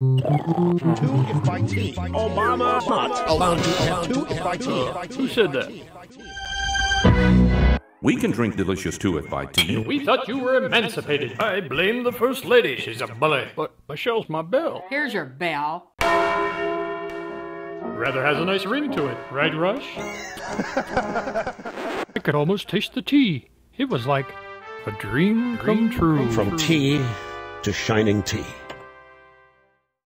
Two if by tea. Obama not allowed to have two if by tea. Who said that? We can drink delicious two if by tea. We thought you were emancipated. I blame the First Lady. She's a bully. But Michelle's my bell. Here's your bell. Rather has a nice ring to it, right, Rush? I could almost taste the tea. It was like a dream come true. From tea to shining tea.